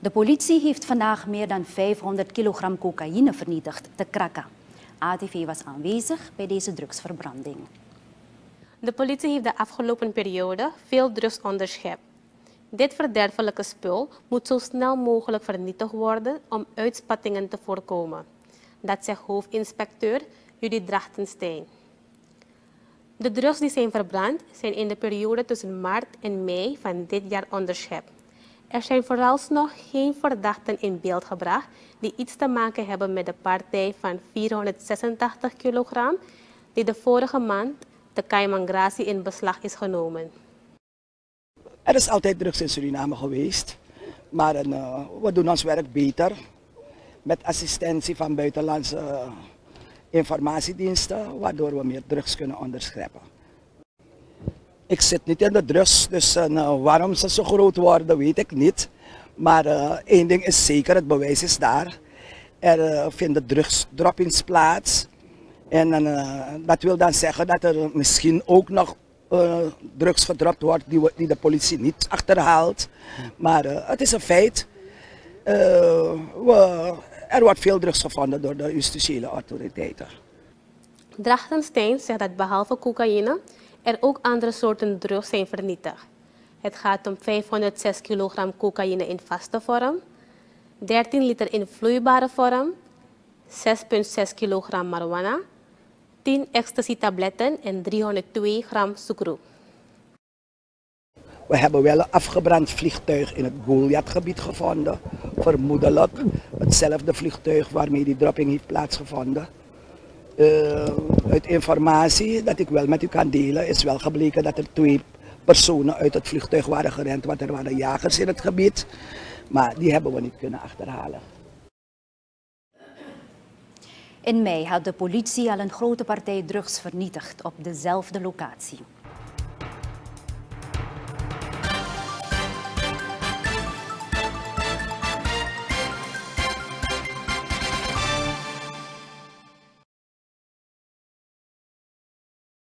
De politie heeft vandaag meer dan 500 kilogram cocaïne vernietigd te Krakka. ATV was aanwezig bij deze drugsverbranding. De politie heeft de afgelopen periode veel drugs onderschept. Dit verderfelijke spul moet zo snel mogelijk vernietigd worden om uitspattingen te voorkomen. Dat zegt hoofdinspecteur Judith Drachtenstein. De drugs die zijn verbrand zijn in de periode tussen maart en mei van dit jaar onderschept. Er zijn vooralsnog geen verdachten in beeld gebracht die iets te maken hebben met de partij van 486 kilogram die de vorige maand de Caymangracie in beslag is genomen. Er is altijd drugs in Suriname geweest, maar uh, we doen ons werk beter met assistentie van buitenlandse uh, informatiediensten, waardoor we meer drugs kunnen onderscheppen. Ik zit niet in de drugs, dus uh, waarom ze zo groot worden weet ik niet. Maar één ding is zeker, het bewijs is daar. Er vinden drugsdroppings plaats. En dat wil dan zeggen dat er misschien ook nog drugs gedropt wordt die, de politie niet achterhaalt. Maar het is een feit. Er wordt veel drugs gevonden door de justitiële autoriteiten. Drachtenstein zegt dat behalve cocaïne er ook andere soorten drugs zijn vernietigd. Het gaat om 506 kilogram cocaïne in vaste vorm, 13 liter in vloeibare vorm, 6,6 kilogram marijuana 10 ecstasy-tabletten en 302 gram sucro. We hebben wel een afgebrand vliegtuig in het Goliath-gebied gevonden. Vermoedelijk hetzelfde vliegtuig waarmee die dropping heeft plaatsgevonden. Uh, uit informatie dat ik wel met u kan delen is wel gebleken dat er twee personen uit het vliegtuig waren gerend, want er waren jagers in het gebied. Maar die hebben we niet kunnen achterhalen. In mei had de politie al een grote partij drugs vernietigd op dezelfde locatie.